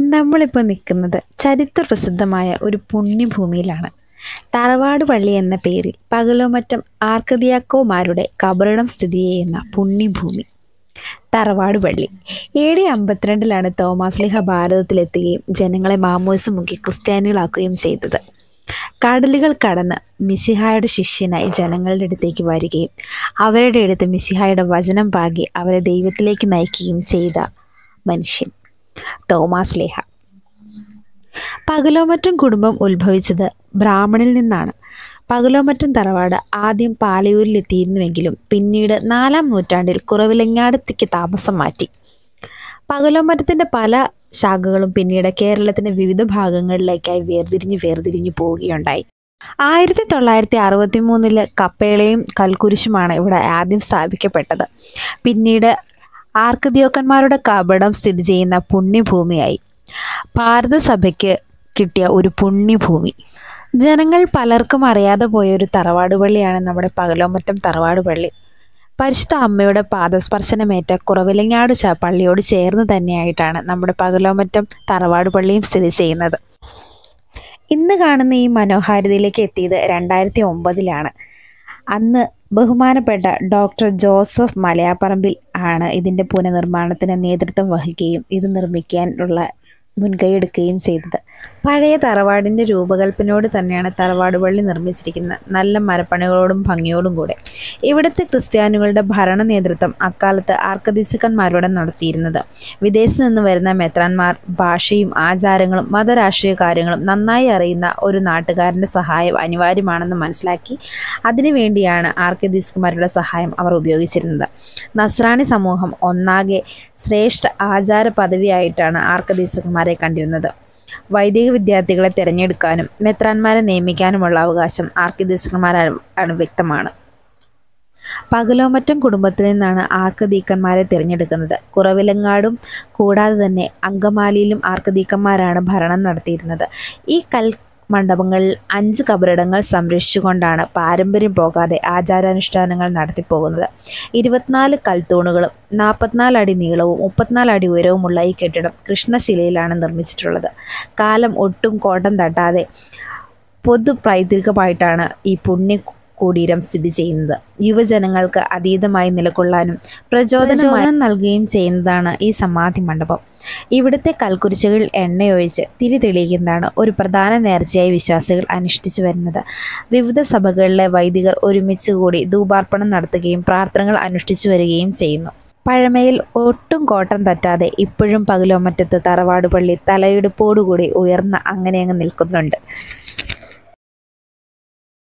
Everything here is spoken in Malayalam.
നമ്മളിപ്പോൾ നിൽക്കുന്നത് ചരിത്ര പ്രസിദ്ധമായ ഒരു പുണ്യഭൂമിയിലാണ്. തറവാട് പള്ളി എന്ന പേരിൽ പകലോമറ്റം ആർക്കതിയാക്കോമാരുടെ കബറിടം സ്ഥിതി ചെയ്യുന്ന പുണ്യഭൂമി. തറവാട് പള്ളി. എ ഡി അമ്പത്തിരണ്ടിലാണ് തോമാസ് ലിഹ ഭാരതത്തിലെത്തുകയും ജനങ്ങളെ മാമോസ് മുക്കി ക്രിസ്ത്യാനികളാക്കുകയും ചെയ്തത്. കടലുകൾ കടന്ന് മിസിഹായുടെ ശിഷ്യനായി ജനങ്ങളുടെ അടുത്തേക്ക് വരികയും അവരുടെ അടുത്ത് മിസിഹായുടെ വചനം പാകി അവരെ ദൈവത്തിലേക്ക് നയിക്കുകയും ചെയ്ത മനുഷ്യൻ. തോമാസ് ലേഹ. പകലോമറ്റം കുടുംബം ഉത്ഭവിച്ചത് ബ്രാഹ്മണിൽ നിന്നാണ്. പകലോമറ്റം തറവാട് ആദ്യം പാലയൂരിൽ പാലയൂരിലെത്തിയിരുന്നുവെങ്കിലും പിന്നീട് നാലാം നൂറ്റാണ്ടിൽ കുറവിലങ്ങാടത്തേക്ക് താമസം മാറ്റി. പകലോമറ്റത്തിന്റെ പല ശാഖകളും പിന്നീട് കേരളത്തിന്റെ വിവിധ ഭാഗങ്ങളിലേക്കായി വേർതിരിഞ്ഞ് വേർതിരിഞ്ഞ് പോവുകയുണ്ടായി. ആയിരത്തി തൊള്ളായിരത്തി അറുപത്തി മൂന്നിൽ കപ്പേളയും കൽക്കുരിശുമാണ് ഇവിടെ ആദ്യം സ്ഥാപിക്കപ്പെട്ടത്. പിന്നീട് ആർക്കദിയോക്കന്മാരുടെ കപടം സ്ഥിതി ചെയ്യുന്ന പുണ്യഭൂമിയായി. ഭാരതസഭയ്ക്ക് കിട്ടിയ ഒരു പുണ്യഭൂമി. ജനങ്ങൾ പലർക്കും അറിയാതെ പോയ ഒരു തറവാട് പള്ളിയാണ് നമ്മുടെ പകലോമറ്റം തറവാട് പള്ളി പരിശുദ്ധ അമ്മയുടെ പാദസ്പർശനമേറ്റ കുറവിലങ്ങാട് പള്ളിയോട് ചേർന്ന് തന്നെയായിട്ടാണ് നമ്മുടെ പകലോമറ്റം തറവാട് പള്ളിയും സ്ഥിതി ചെയ്യുന്നത്. ഇന്ന് കാണുന്ന ഈ മനോഹാരിതയിലേക്ക് എത്തിയത് രണ്ടായിരത്തി ഒമ്പതിലാണ്. അന്ന് ബഹുമാനപ്പെട്ട ഡോക്ടർ ജോസഫ് മലയാപ്പറമ്പിൽ ആണ് ഇതിന്റെ പുനർനിർമ്മാണത്തിന് നേതൃത്വം വഹിക്കുകയും ഇത് നിർമ്മിക്കാനുള്ള മുൻകൈയെടുക്കുകയും ചെയ്തത്. പഴയ തറവാടിന്റെ രൂപകൽപ്പനയോട് തന്നെയാണ് തറവാട് പള്ളി നിർമ്മിച്ചിരിക്കുന്നത്. നല്ല മരപ്പണികളോടും ഭംഗിയോടും കൂടെ. ഇവിടുത്തെ ക്രിസ്ത്യാനികളുടെ ഭരണ നേതൃത്വം അക്കാലത്ത് ആർക്കദീസക്കന്മാരോടെ നടത്തിയിരുന്നത്. വിദേശത്ത് നിന്ന് വരുന്ന മെത്രാന്മാർ ഭാഷയും ആചാരങ്ങളും മതരാഷ്ട്രീയ കാര്യങ്ങളും നന്നായി അറിയുന്ന ഒരു നാട്ടുകാരന്റെ സഹായം അനിവാര്യമാണെന്ന് മനസ്സിലാക്കി അതിനുവേണ്ടിയാണ് ആർക്കദീസക്കന്മാരുടെ സഹായം അവർ ഉപയോഗിച്ചിരുന്നത്. നസ്രാണി സമൂഹം ഒന്നാകെ ശ്രേഷ്ഠ ആചാര പദവിയായിട്ടാണ് ആർക്കദീസക്കന്മാരെ കണ്ടിരുന്നത്. വൈദിക വിദ്യാർത്ഥികളെ തിരഞ്ഞെടുക്കാനും മെത്രാന്മാരെ നിയമിക്കാനുമുള്ള അവകാശം ആർക്കിദീസക്കന്മാരാണ് വ്യക്തമാണ്. പകലോമറ്റം കുടുംബത്തിൽ നിന്നാണ് ആർക്കദീക്കന്മാരെ തിരഞ്ഞെടുക്കുന്നത്. കുറവിലങ്ങാടും കൂടാതെ തന്നെ അങ്കമാലിയിലും ആർക്കദീക്കന്മാരാണ് ഭരണം നടത്തിയിരുന്നത്. ഈ കൽ മണ്ഡപങ്ങളിൽ അഞ്ച് കബറിടങ്ങൾ സംരക്ഷിച്ചുകൊണ്ടാണ് പാരമ്പര്യം പോകാതെ ആചാരാനുഷ്ഠാനങ്ങൾ നടത്തിപ്പോകുന്നത്. ഇരുപത്തിനാല് കൽത്തൂണുകളും നാൽപ്പത്തിനാല് അടി നീളവും മുപ്പത്തിനാല് അടി ഉയരവുമുള്ള ഈ കെട്ടിടം കൃഷ്ണശിലയിലാണ് നിർമ്മിച്ചിട്ടുള്ളത്. കാലം ഒട്ടും കോട്ടം തട്ടാതെ പൊതു പൈതൃകമായിട്ടാണ് ഈ പുണ്യ കുടീരം സ്ഥിതി ചെയ്യുന്നത്. യുവജനങ്ങൾക്ക് അതീതമായി നിലകൊള്ളാനും പ്രചോദനം നൽകുകയും ചെയ്യുന്നതാണ് ഈ സമാധി മണ്ഡപം. ഇവിടുത്തെ കൽക്കുരിശുകൾ എണ്ണയൊഴിച്ച് തിരി തെളിയിക്കുന്നതാണ് ഒരു പ്രധാന നേർച്ചയായി വിശ്വാസികൾ അനുഷ്ഠിച്ചു വരുന്നത്. വിവിധ സഭകളിലെ വൈദികർ ഒരുമിച്ച് കൂടി ധൂപാർപ്പണം നടത്തുകയും പ്രാർത്ഥനകൾ അനുഷ്ഠിച്ചു വരികയും ചെയ്യുന്നു. പഴമയിൽ ഒട്ടും കോട്ടം തട്ടാതെ ഇപ്പോഴും പകലോമറ്റത്ത് തറവാട് പള്ളി തലയെടുപ്പോടുകൂടി ഉയർന്ന അങ്ങനെ അങ്ങ് നിൽക്കുന്നുണ്ട്.